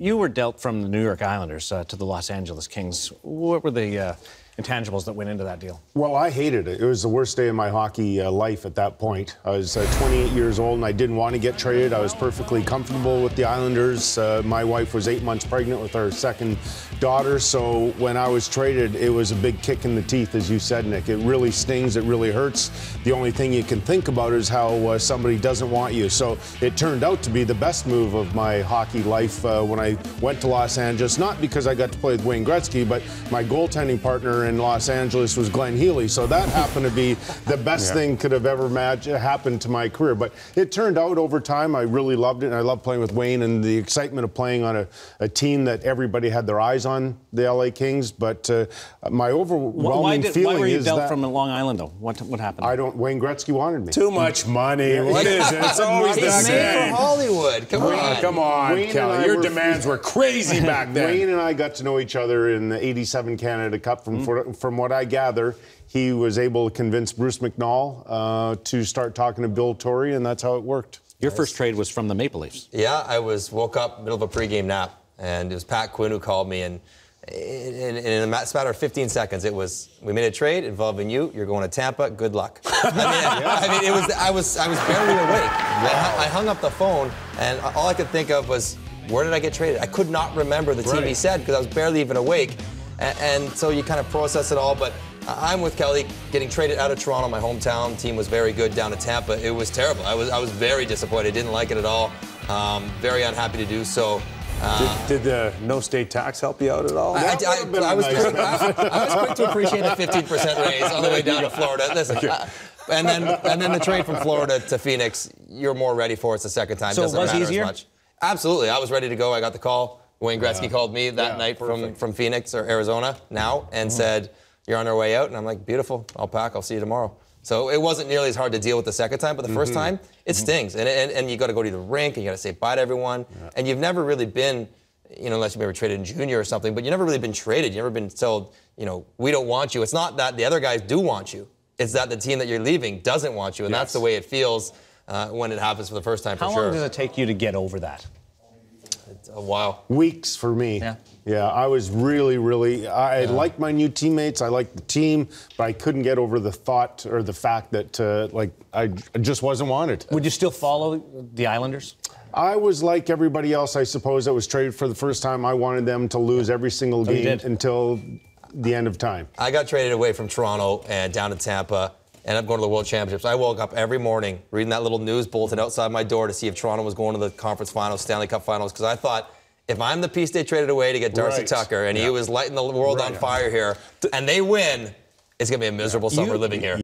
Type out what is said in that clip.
You were dealt from the New York Islanders uh, to the Los Angeles Kings. What were the uh, intangibles that went into that deal? Well, I hated it. It was the worst day of my hockey uh, life at that point. I was uh, 28 years old and I didn't want to get traded. I was perfectly comfortable with the Islanders. Uh, my wife was eight months pregnant with our second daughter, so when I was traded, it was a big kick in the teeth, as you said, Nick. It really stings, it really hurts. The only thing you can think about is how uh, somebody doesn't want you. So it turned out to be the best move of my hockey life uh, when I went to Los Angeles, not because I got to play with Wayne Gretzky, but my goaltending partner in Los Angeles was Glenn Healy. So that happened to be the best yeah. thing could have ever happened to my career. But it turned out over time, I really loved it. And I loved playing with Wayne and the excitement of playing on a, a team that everybody had their eyes on, the LA Kings. But uh, my overwhelming why did, feeling why were you is dealt that from Long Island, though? What, what happened? I don't. Wayne Gretzky wanted me. Too much money. What is it? It's always the same. for Hollywood. Come Wayne, on. Come on, Wayne Kelly. Your demands were crazy back then. Wayne and I got to know each other in the 87 Canada Cup. From, from what I gather, he was able to convince Bruce McNall uh, to start talking to Bill Torrey, and that's how it worked. Your first trade was from the Maple Leafs. Yeah, I was woke up middle of a pregame nap, and it was Pat Quinn who called me, and in, in, a matter of 15 seconds, it was we made a trade involving you. You're going to Tampa. Good luck. I mean, yeah. I mean it was I was I was barely awake. I, I, hung up the phone, and all I could think of was where did I get traded? I could not remember the team right. he said because I was barely even awake, and, and so you kind of process it all, but. I'm with Kelly getting traded out of Toronto, my hometown. Team was very good down to Tampa. It was terrible. I was I was very disappointed. Didn't like it at all. Um, very unhappy to do so. Uh, did, did, the no state tax help you out at all? I, I, I, I was, quick, I, was quick to appreciate the 15% raise on the way down to Florida. Listen, uh, and then and then the trade from Florida to Phoenix. You're more ready for it the second time. So Doesn't it was matter easier. As much. Absolutely, I was ready to go. I got the call. Wayne Gretzky yeah. called me that yeah, night from, from Phoenix or Arizona now and mm-hmm. said, You're on our way out. And I'm like, Beautiful. I'll pack. I'll see you tomorrow. So it wasn't nearly as hard to deal with the second time, but the 1st mm-hmm. time, it mm-hmm. stings. And, and, and you got to go to the rink and you got to say bye to everyone. Yeah. And you've never really been, you know, unless you maybe traded in junior or something, but you've never really been traded. You've never been told, you know, we don't want you. It's not that the other guys do want you, it's that the team that you're leaving doesn't want you. And yes. that's the way it feels uh, when it happens for the first time How for sure. How long does it take you to get over that? A while. Weeks for me. Yeah. Yeah, I was really, really. I yeah. liked my new teammates. I liked the team, but I couldn't get over the thought or the fact that, uh, like, I just wasn't wanted. Would you still follow the Islanders? I was like everybody else, I suppose, that was traded for the first time. I wanted them to lose every single oh, game until the end of time. I got traded away from Toronto and down to Tampa ended up going to the World Championships. I woke up every morning reading that little news bulletin outside my door to see if Toronto was going to the conference finals, Stanley Cup finals, because I thought if I'm the piece they traded away to get Darcy right. Tucker and yeah. he was lighting the world right. on fire here, and they win, it's going to be a miserable summer you, living here.